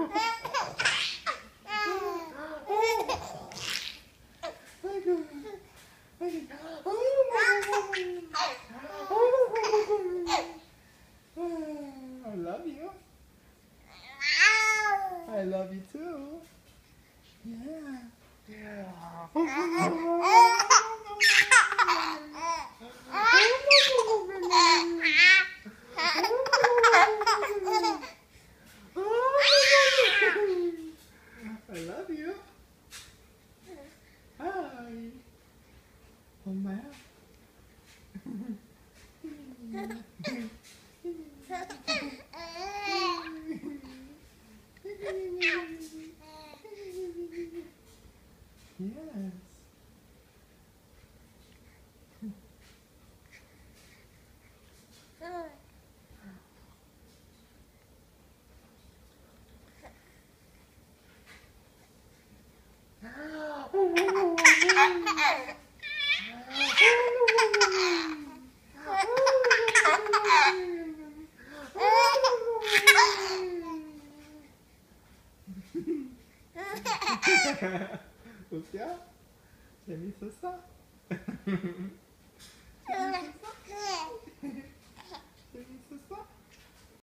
I love you. I love you too. Yeah. Yeah. con má Yes. Oh, 웃겨? 재밌었어?